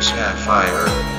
Sapphire.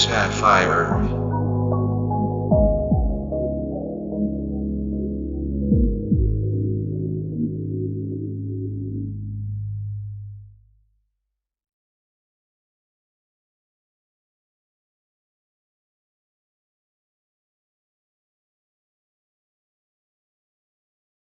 Sapphire.